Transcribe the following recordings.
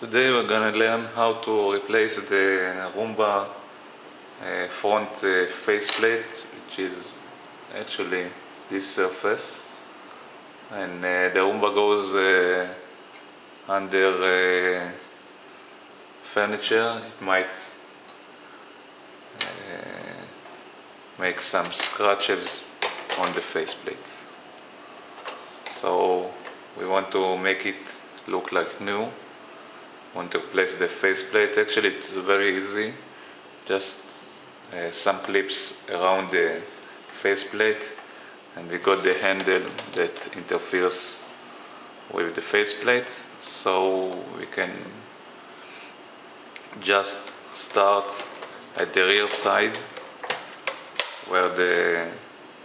Today we're gonna learn how to replace the Roomba uh, front uh, faceplate which is actually this surface. And uh, the Roomba goes uh, under uh, furniture. It might uh, make some scratches on the faceplate. So we want to make it look like new want to place the faceplate. Actually it's very easy. Just uh, some clips around the faceplate and we got the handle that interferes with the faceplate. So we can just start at the rear side where the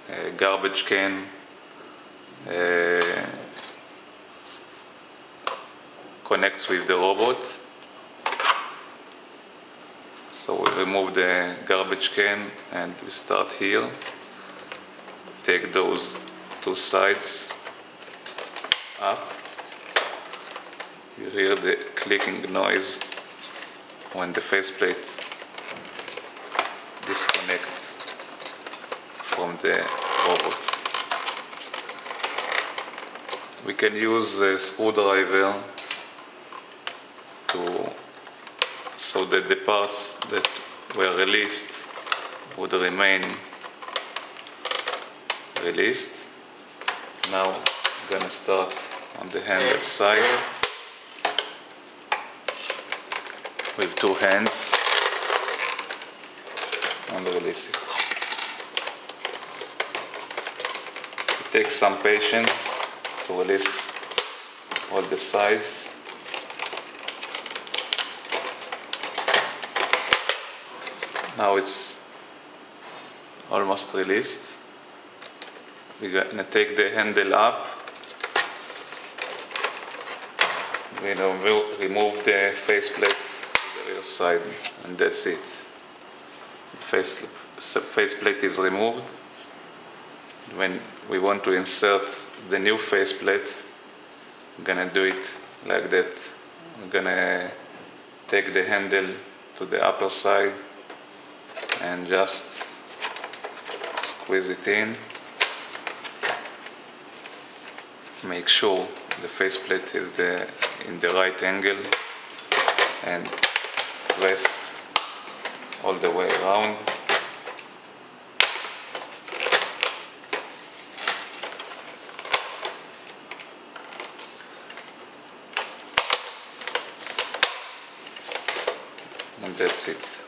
uh, garbage can uh, connects with the robot. So we remove the garbage can and we start here. Take those two sides up. You hear the clicking noise when the faceplate disconnects from the robot. We can use a screwdriver to so that the parts that were released would remain released. Now I'm gonna start on the handle side with two hands and release it. It takes some patience to release all the sides. Now it's almost released. We're gonna take the handle up. We remove remove the faceplate to the rear side, and that's it. Face faceplate is removed. When we want to insert the new faceplate, we're gonna do it like that. We're gonna take the handle to the upper side and just squeeze it in. Make sure the faceplate is the, in the right angle and press all the way around. And that's it.